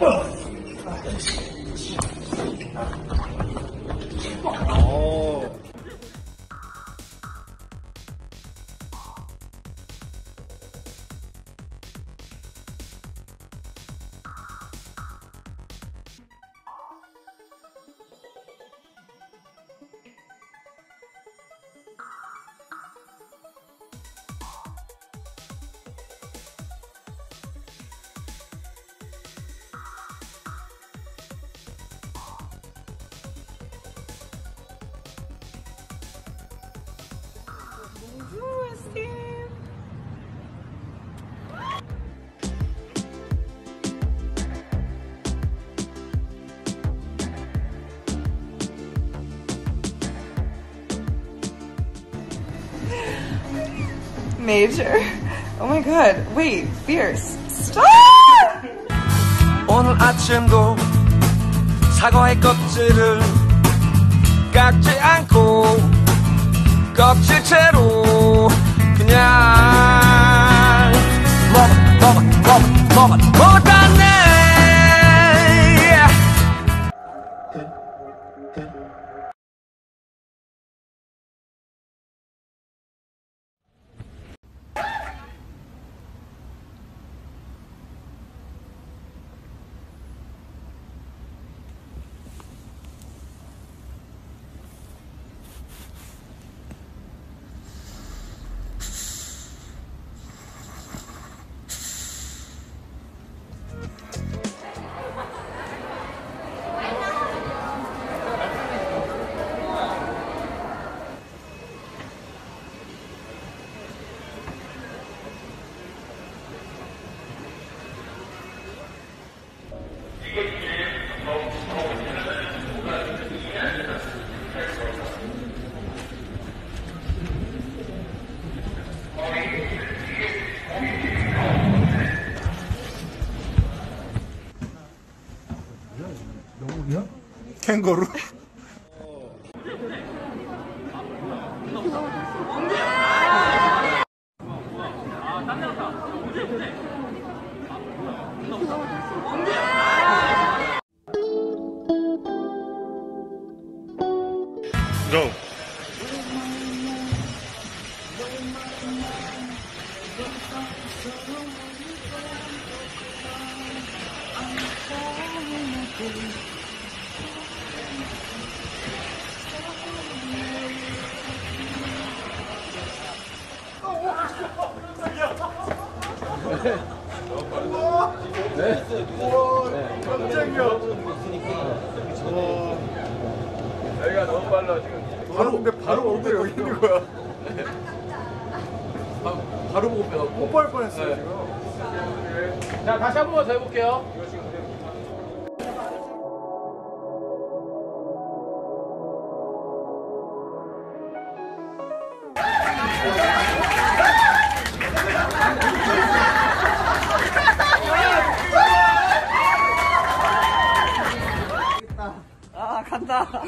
Oh! Major. Oh my god. Wait, fierce. Stop! 오늘 아침도 사과의 껍질을 깎지 않고 껍질채로 그냥 먹어 먹어 먹어 먹어 먹었다네 캥거루? 여기가 너무 빨라 지금 바로 근데 바로 얼굴에 여기 있는 거야. 바로 보고 빼갖고. 뽀뽀할 뻔했어요 지금. 자 다시 한 번만 더 해볼게요. 아,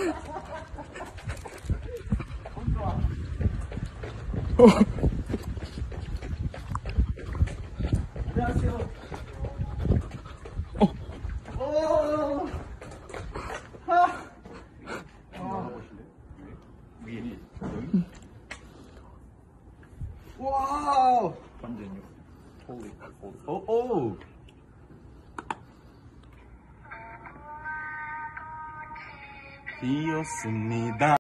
간다. 이었습니다.